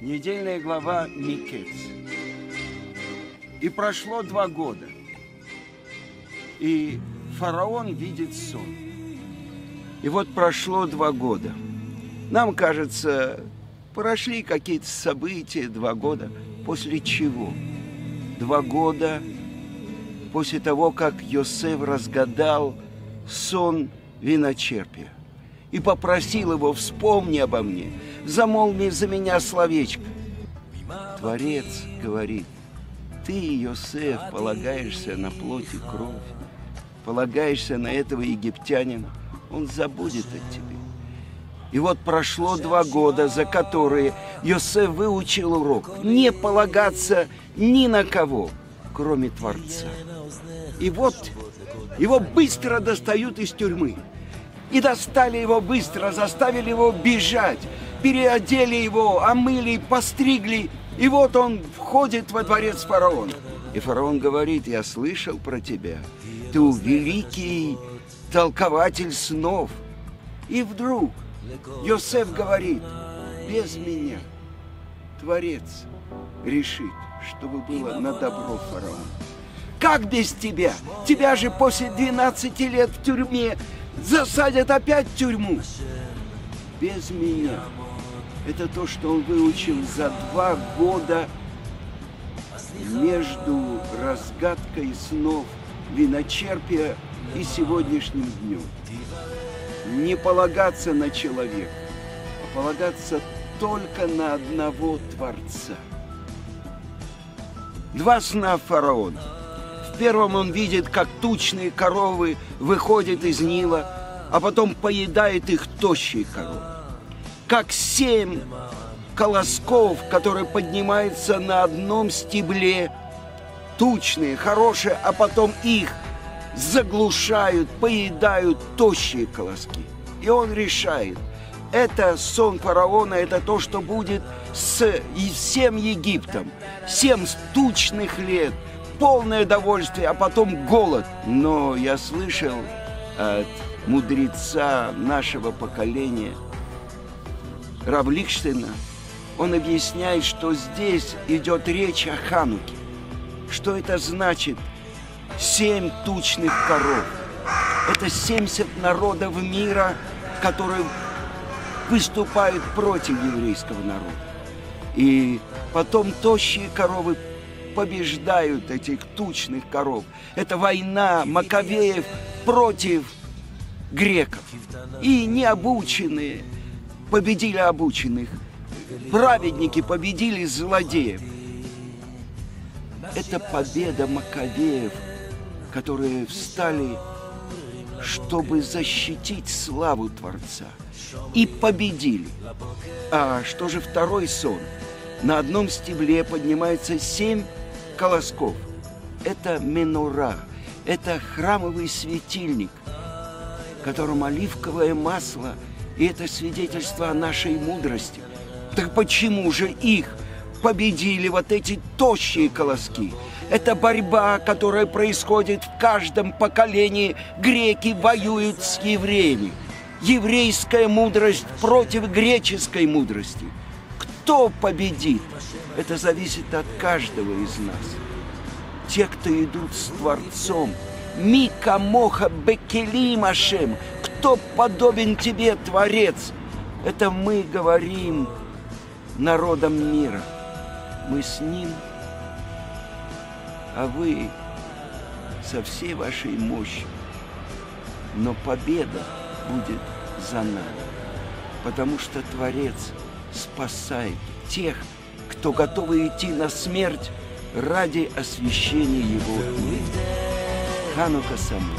Недельная глава Микец. И прошло два года. И фараон видит сон. И вот прошло два года. Нам кажется, прошли какие-то события два года. После чего? Два года после того, как Йосеф разгадал сон виночерпия и попросил его, вспомни обо мне, замолви за меня словечко. Творец говорит, ты, Йосеф, полагаешься на плоть и кровь, полагаешься на этого египтянина, он забудет о тебе. И вот прошло два года, за которые Йосеф выучил урок не полагаться ни на кого, кроме Творца. И вот его быстро достают из тюрьмы. И достали его быстро, заставили его бежать, переодели его, омыли, постригли. И вот он входит во дворец фараона. И фараон говорит, я слышал про тебя. Ты великий толкователь снов. И вдруг Йосеф говорит, без меня Творец решит, чтобы было на добро фараона. Как без тебя? Тебя же после 12 лет в тюрьме засадят опять в тюрьму. Без меня. Это то, что он выучил за два года между разгадкой снов виночерпия и сегодняшним днем. Не полагаться на человека, а полагаться только на одного Творца. Два сна фараона – первом он видит, как тучные коровы выходят из Нила, а потом поедает их тощие коровы. Как семь колосков, которые поднимаются на одном стебле, тучные, хорошие, а потом их заглушают, поедают тощие колоски. И он решает, это сон фараона, это то, что будет с всем Египтом. Семь тучных лет – полное удовольствие, а потом голод. Но я слышал от мудреца нашего поколения, Равликштейна, он объясняет, что здесь идет речь о Хануке. Что это значит? Семь тучных коров. Это 70 народов мира, которые выступают против еврейского народа. И потом тощие коровы побеждают этих тучных коров. Это война Маковеев против греков. И необученные победили обученных. Праведники победили злодеев. Это победа Маковеев, которые встали, чтобы защитить славу Творца. И победили. А что же второй сон? На одном стебле поднимается семь колосков. Это менура, это храмовый светильник, которым оливковое масло, и это свидетельство о нашей мудрости. Так почему же их победили вот эти тощие колоски? Это борьба, которая происходит в каждом поколении. Греки воюют с евреями. Еврейская мудрость против греческой мудрости. Кто победит? Это зависит от каждого из нас. Те, кто идут с Творцом, Мика Моха Бекелим Ашем, кто подобен тебе, Творец? Это мы говорим народам мира. Мы с ним, а вы со всей вашей мощью. Но победа будет за нами, потому что Творец спасает тех, кто готовы идти на смерть ради освящения Его имени. Ханука Саму.